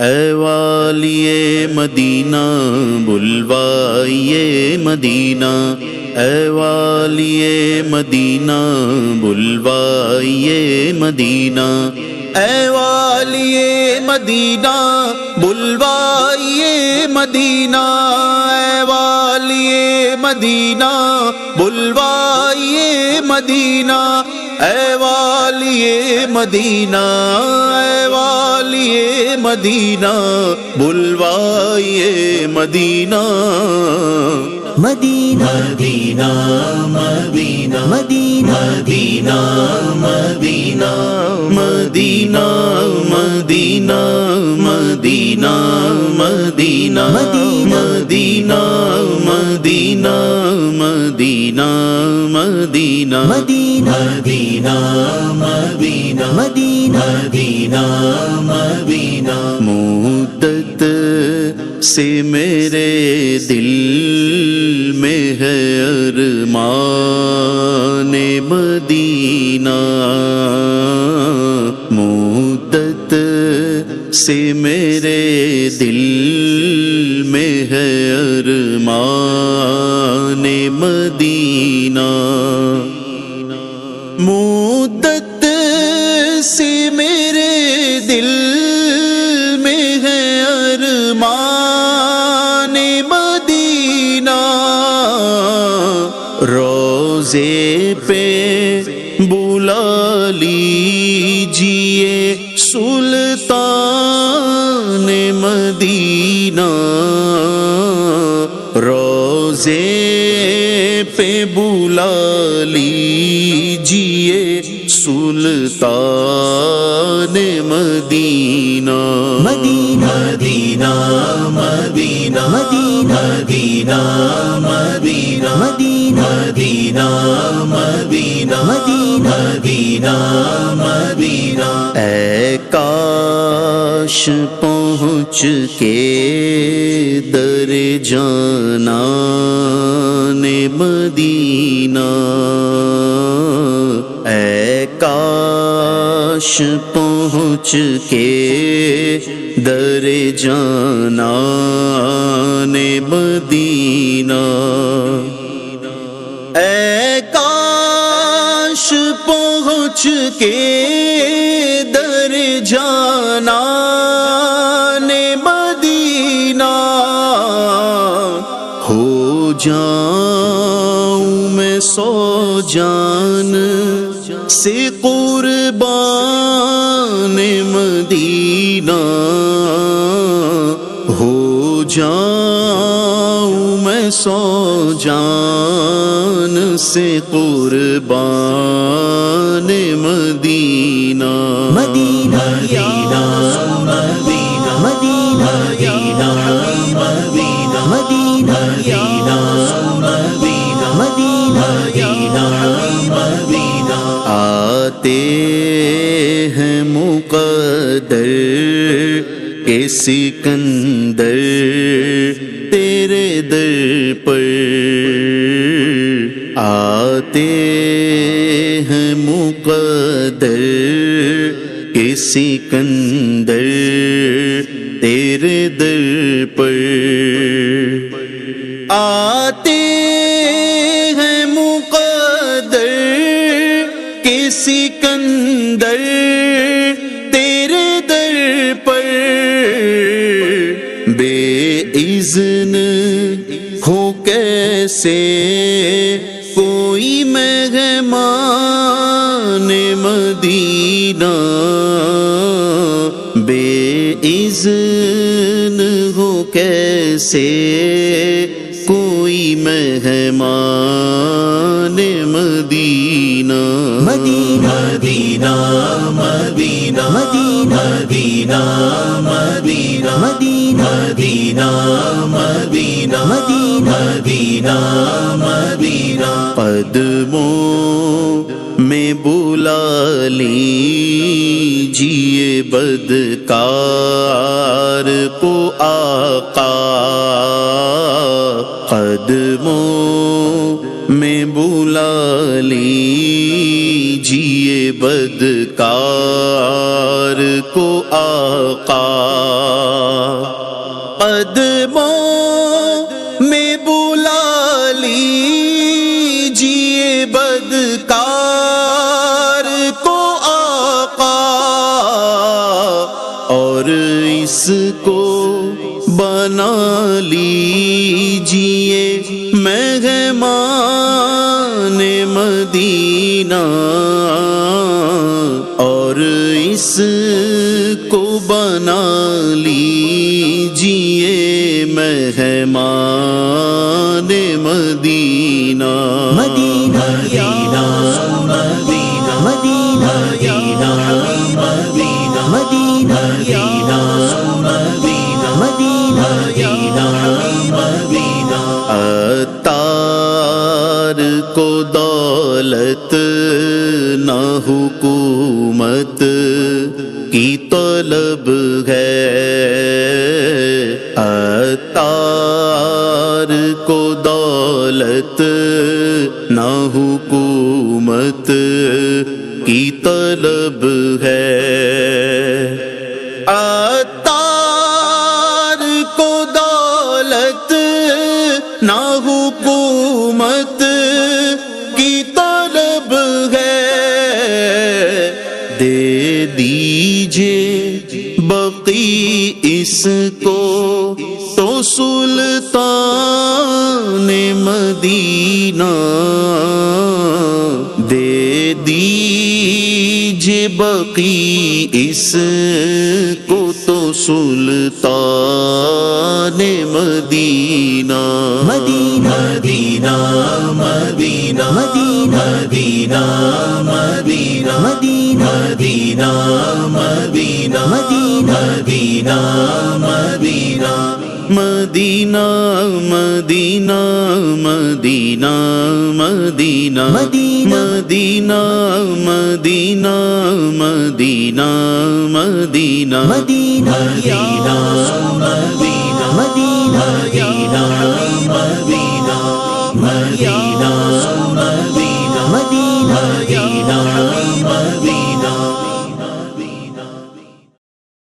वालिए मदीना, बुलवाइए मदीना। वालिए मदीना, बुलवाइए मदीना। वालिए मदीना, बुलवाइए मदीना। वालिए मदीना, बुलवाइए मदीना। ऐ वालिए मदीना मदीना बुलवाइए Medina. Medina Medina Medina Medina. Medina Medina. Medina Medina Medina Medina. Medina. Medina Medina Medina Medina. Medina. Medina Medina. Medina. मदीना मुद्दत से मेरे दिल में है अरमान मदीना। मुद्दत से मेरे दिल में है अरमान मदीना। मुद्दत से मेरे दिल रोज़े पे बुला लीजिए सुल्तान मदीना। रोज़े पे बुला लीजिए सुल्तान Medina. Medina Medina Medina. Medina Medina Medina Medina Medina Medina Medina Medina. Medina ऐ काश पहुँच के दर जाना ने मदीना। ऐ काश पहुँच के दर जाना ने मदीना। ऐ काश पहुँच के दर जाना ने मदीना। हो जाऊँ मैं सो जान से कुर्बान जाऊँ मैं सो जान से कुर्बान Medina Medina Medina Medina Medina Medina Medina Medina Medina Medina Medina Medina आते हैं मुकदर सिकंदर तेरे दर पर आते हैं मुकदर के सिकंदर तेरे दर पर आते बेइज्न हो कैसे? कोई मेहमान मदीना बेइज्न हो कैसे? कोई मेहमान Medina Medina Medina. Medina Medina Medina Medina Medina Medina Medina. Medina मदीना। कदमों में बुला लीजिए बदकार को आका। कदमों लीजिए बदकार को आका। कदमों में बुला लीजिए बदकार को आका। और इसको मदीना और इसको बना लीजिए मेहमान मदीना मदीना अतार को दौलत न हुकूमत की तलब है। अतार को दौलत न हुकूमत की तलब है। अतार को दौलत ना हुकूमत इसको तो सुल्तान मदीना दे दीजिए बकी इसको तो सुल्तान Medina. Medina. Medina Medina Medina. Medina Medina Medina. Medina Medina. Medina Medina. Medina Medina Medina Medina. Medina. Medina Medina Medina Medina.